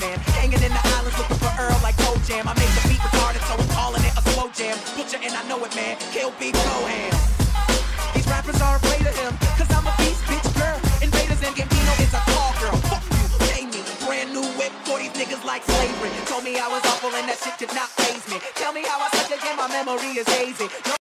man. Hanging in the islands looking for Earl like Toe Jam. I made the beat retarded, so I'm calling it a slow jam. Butcher and I know it, man. Kill beat Cohan. These rappers are afraid of him, cause I'm a beast, bitch, girl. Invaders and Gambino is a call girl. Fuck you, pay me. Brand new whip for these niggas like slavery. Told me I was awful and that shit did not phase me. Tell me how I suck again, my memory is hazy. No